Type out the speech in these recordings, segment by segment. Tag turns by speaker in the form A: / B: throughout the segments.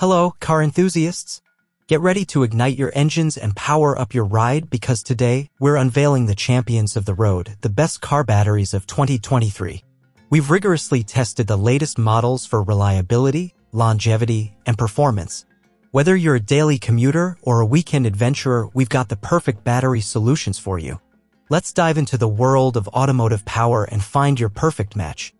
A: Hello, car enthusiasts. Get ready to ignite your engines and power up your ride because today we're unveiling the champions of the road, the best car batteries of 2023. We've rigorously tested the latest models for reliability, longevity, and performance. Whether you're a daily commuter or a weekend adventurer, we've got the perfect battery solutions for you. Let's dive into the world of automotive power and find your perfect match.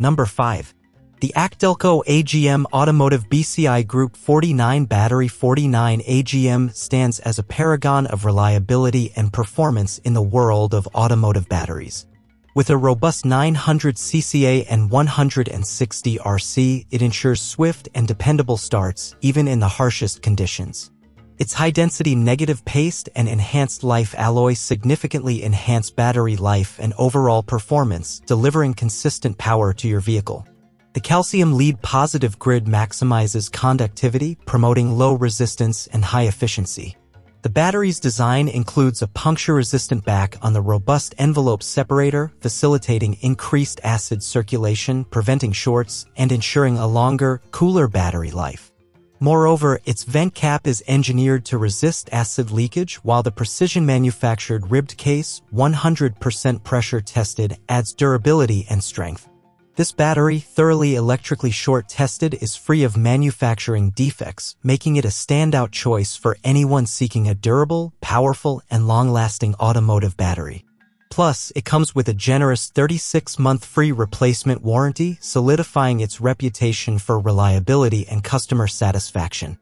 A: Number 5. The ACDelco AGM Automotive BCI Group 49 Battery 49 AGM stands as a paragon of reliability and performance in the world of automotive batteries. With a robust 900 CCA and 160 RC, it ensures swift and dependable starts, even in the harshest conditions. Its high-density negative paste and enhanced life alloy significantly enhance battery life and overall performance, delivering consistent power to your vehicle. The calcium lead positive grid maximizes conductivity, promoting low resistance and high efficiency. The battery's design includes a puncture-resistant back on the robust envelope separator, facilitating increased acid circulation, preventing shorts, and ensuring a longer, cooler battery life. Moreover, its vent cap is engineered to resist acid leakage, while the precision-manufactured ribbed case, 100% pressure tested, adds durability and strength. This battery, thoroughly electrically short-tested, is free of manufacturing defects, making it a standout choice for anyone seeking a durable, powerful, and long-lasting automotive battery. Plus, it comes with a generous 36-month free replacement warranty, solidifying its reputation for reliability and customer satisfaction.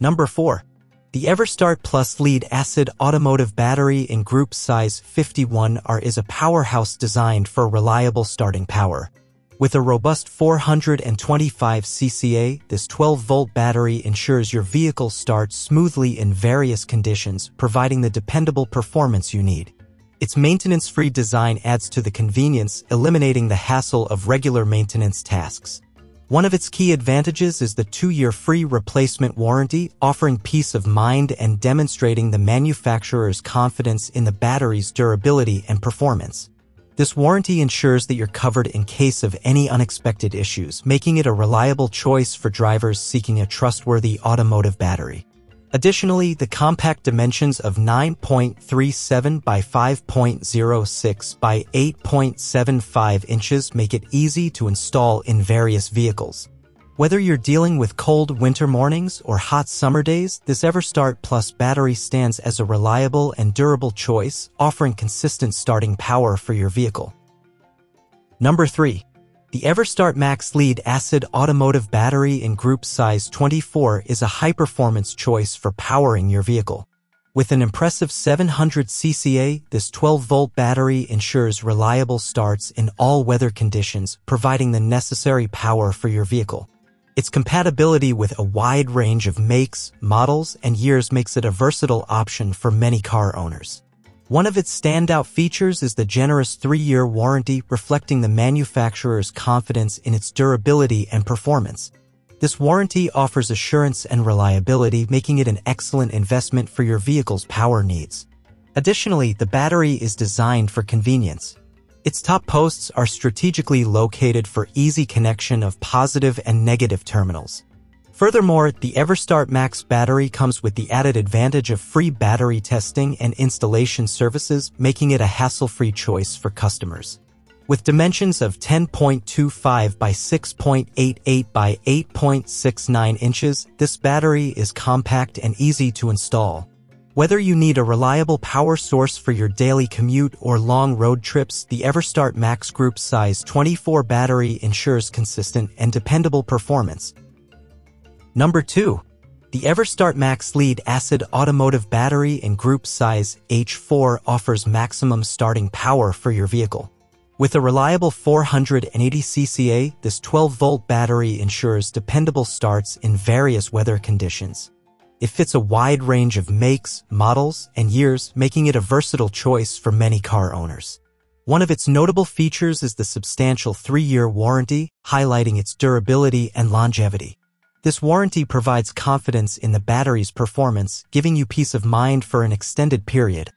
A: Number 4. The Everstart Plus Lead Acid Automotive Battery in Group Size 51R is a powerhouse designed for reliable starting power. With a robust 425 CCA, this 12-volt battery ensures your vehicle starts smoothly in various conditions, providing the dependable performance you need. Its maintenance-free design adds to the convenience, eliminating the hassle of regular maintenance tasks. One of its key advantages is the two-year free replacement warranty, offering peace of mind and demonstrating the manufacturer's confidence in the battery's durability and performance. This warranty ensures that you're covered in case of any unexpected issues, making it a reliable choice for drivers seeking a trustworthy automotive battery. Additionally, the compact dimensions of 9.37 by 5.06 by 8.75 inches make it easy to install in various vehicles. Whether you're dealing with cold winter mornings or hot summer days, this Everstart Plus battery stands as a reliable and durable choice, offering consistent starting power for your vehicle. Number 3. The Everstart Maxx Lead Acid Automotive Battery in Group Size 24 is a high-performance choice for powering your vehicle. With an impressive 700 CCA, this 12-volt battery ensures reliable starts in all weather conditions, providing the necessary power for your vehicle. Its compatibility with a wide range of makes, models, and years makes it a versatile option for many car owners. One of its standout features is the generous three-year warranty reflecting the manufacturer's confidence in its durability and performance. This warranty offers assurance and reliability, making it an excellent investment for your vehicle's power needs. Additionally, the battery is designed for convenience. Its top posts are strategically located for easy connection of positive and negative terminals. Furthermore, the Everstart Maxx battery comes with the added advantage of free battery testing and installation services, making it a hassle-free choice for customers. With dimensions of 10.25 by 6.88 by 8.69 inches, this battery is compact and easy to install. Whether you need a reliable power source for your daily commute or long road trips, the Everstart Maxx Group Size 24 battery ensures consistent and dependable performance, Number 2. The Everstart Maxx Lead Acid Automotive Battery in Group Size H4 offers maximum starting power for your vehicle. With a reliable 480 CCA, this 12-volt battery ensures dependable starts in various weather conditions. It fits a wide range of makes, models, and years, making it a versatile choice for many car owners. One of its notable features is the substantial three-year warranty, highlighting its durability and longevity. This warranty provides confidence in the battery's performance, giving you peace of mind for an extended period.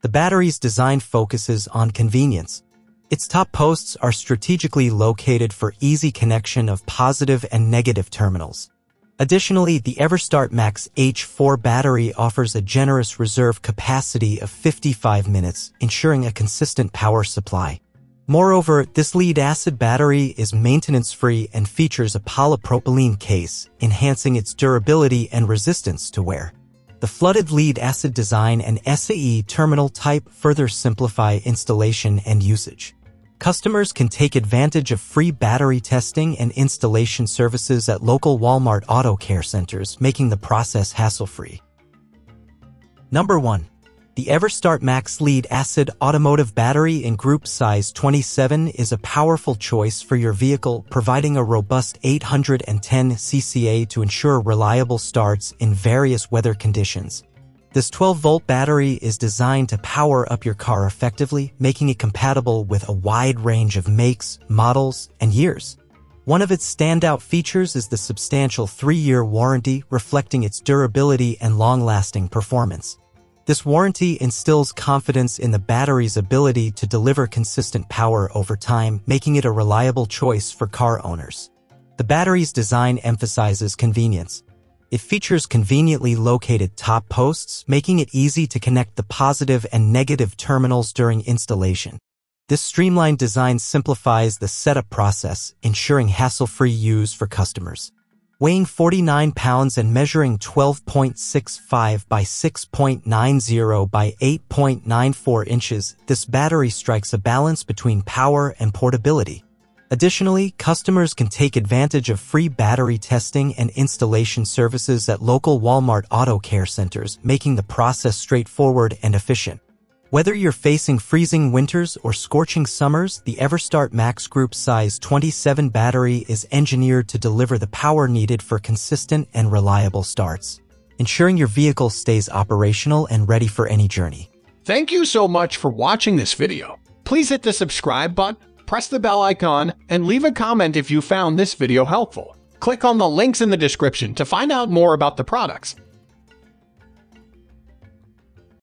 A: The battery's design focuses on convenience. Its top posts are strategically located for easy connection of positive and negative terminals. Additionally, the Everstart Maxx H4 battery offers a generous reserve capacity of 55 minutes, ensuring a consistent power supply. Moreover, this lead-acid battery is maintenance-free and features a polypropylene case, enhancing its durability and resistance to wear. The flooded lead-acid design and SAE terminal type further simplify installation and usage. Customers can take advantage of free battery testing and installation services at local Walmart Auto Care Centers, making the process hassle-free. Number 1. The Everstart Maxx Lead Acid Automotive Battery in group size 27 is a powerful choice for your vehicle, providing a robust 810 CCA to ensure reliable starts in various weather conditions. This 12-volt battery is designed to power up your car effectively, making it compatible with a wide range of makes, models, and years. One of its standout features is the substantial three-year warranty, reflecting its durability and long-lasting performance. This warranty instills confidence in the battery's ability to deliver consistent power over time, making it a reliable choice for car owners. The battery's design emphasizes convenience. It features conveniently located top posts, making it easy to connect the positive and negative terminals during installation. This streamlined design simplifies the setup process, ensuring hassle-free use for customers. Weighing 49 pounds and measuring 12.65 by 6.90 by 8.94 inches, this battery strikes a balance between power and portability. Additionally, customers can take advantage of free battery testing and installation services at local Walmart Auto Care Centers, making the process straightforward and efficient. Whether you're facing freezing winters or scorching summers, the Everstart Maxx Group Size 27 battery is engineered to deliver the power needed for consistent and reliable starts, ensuring your vehicle stays operational and ready for any journey.
B: Thank you so much for watching this video. Please hit the subscribe button press the bell icon, and leave a comment if you found this video helpful. Click on the links in the description to find out more about the products.